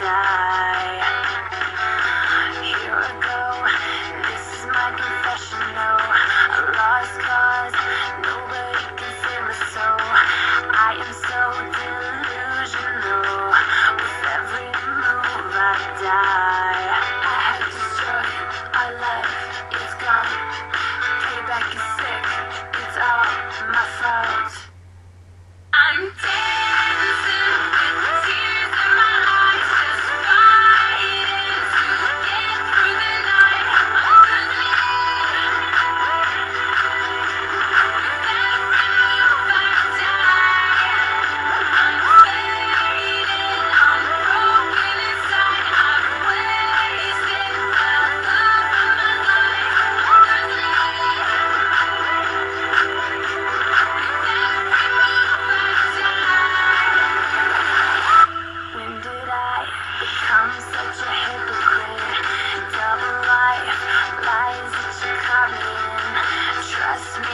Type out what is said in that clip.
Here I go, this is my confession, no. I lost cause, nobody can save my soul. I am so delusional, with every move I die. Trust me.